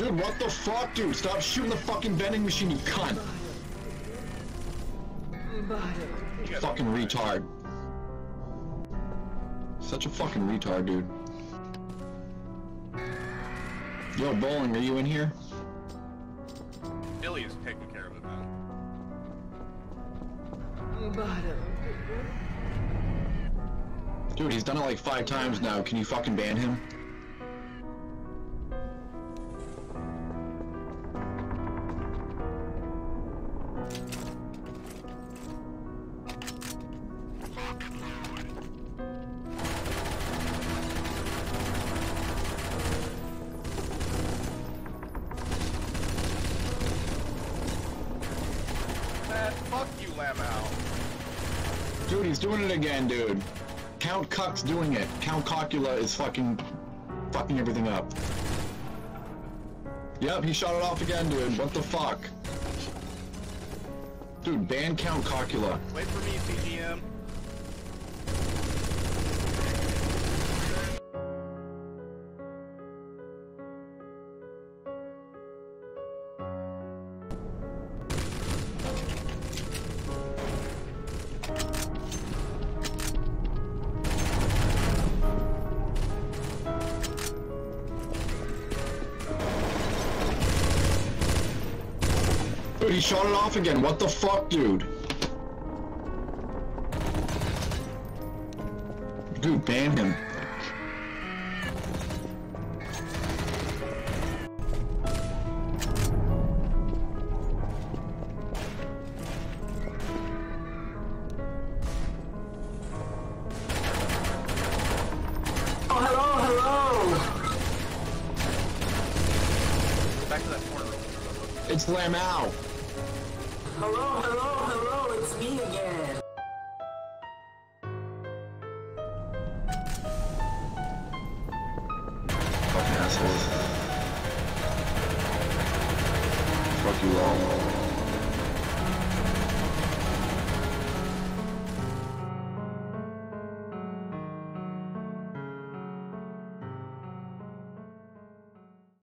Dude, what the fuck, dude? Stop shooting the fucking vending machine, you cunt! Fucking retard. Such a fucking retard, dude. Yo, Bowling, are you in here? Billy is taking care of it now. Dude, he's done it like five times now. Can you fucking ban him? Man, fuck you, LAMOW. Dude, he's doing it again, dude. Count Cuck's doing it. Count Cockula is fucking... fucking everything up. Yep, he shot it off again, dude. What the fuck? Dude, ban Count Cockula. Wait for me, CGM. Dude, he shot it off again. What the fuck, dude? Dude, ban him. Oh, hello, hello! Back to that corner. It's LAMOW. Hello, hello, hello, it's me again! Fucking assholes. Fuck you all.